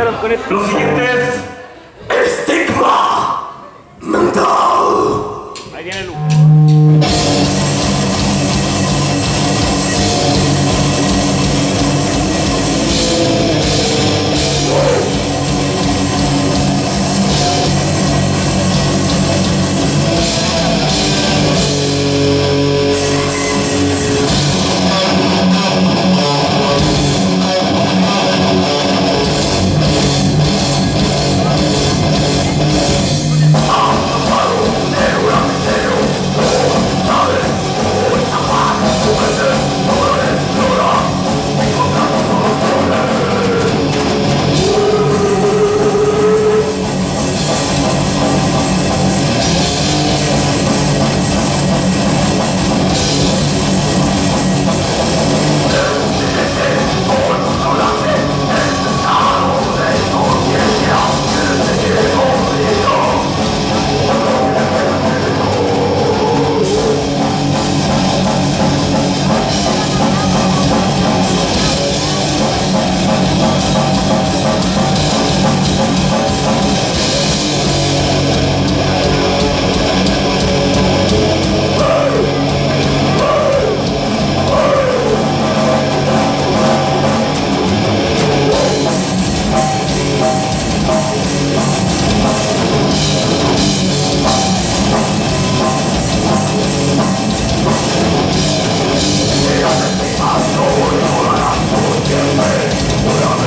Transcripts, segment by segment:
よろしくお願いします。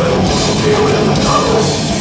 Gracias.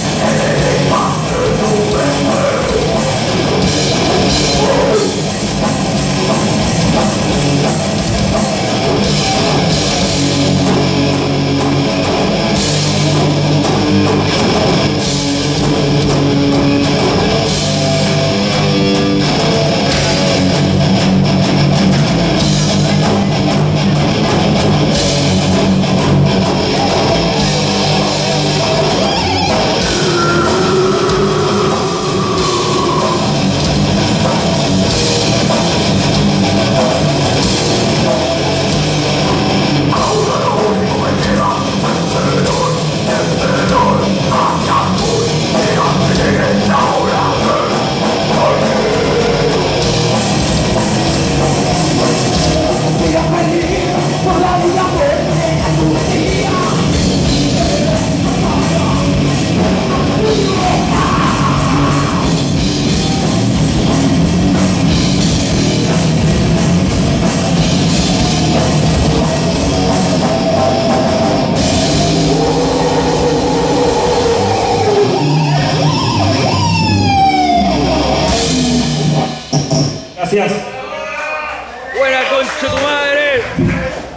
¡Buena concha tu madre!